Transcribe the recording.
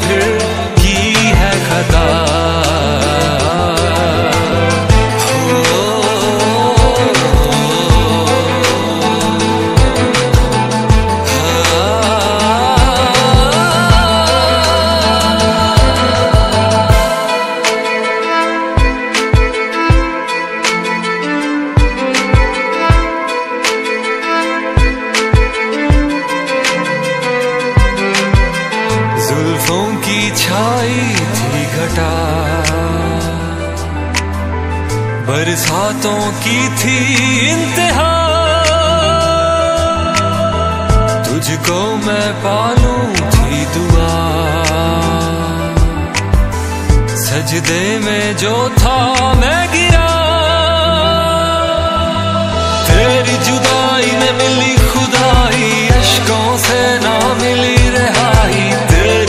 फिर की है खता। जुल्फों की छाई थी घटा। बरसातों की थी इंतहा। तुझको मैं पालू थी दुआ। सजदे में जो था मैं गिरा।